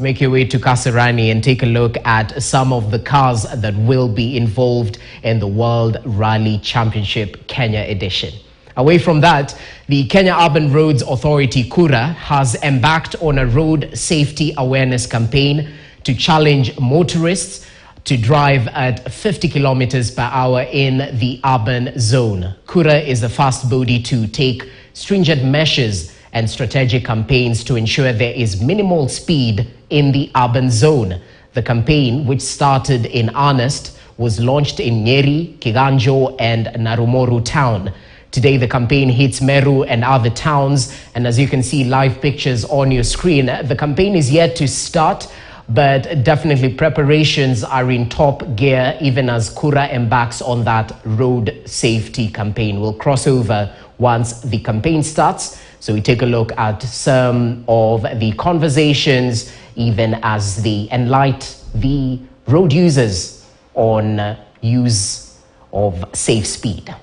Make your way to Kasarani and take a look at some of the cars that will be involved in the World Rally Championship Kenya edition. Away from that, the Kenya Urban Roads Authority, KURA, has embarked on a road safety awareness campaign to challenge motorists to drive at 50 kilometers per hour in the urban zone. KURA is the first body to take stringent measures and strategic campaigns to ensure there is minimal speed in the urban zone. The campaign, which started in earnest, was launched in Nyeri, Kiganjo, and Naro Moru town. Today, the campaign hits Meru and other towns. And as you can see live pictures on your screen, the campaign is yet to start, but definitely preparations are in top gear even as KURA embarks on that road safety campaign. We'll cross over once the campaign starts. So we take a look at some of the conversations, even as they enlighten the road users on use of safe speed.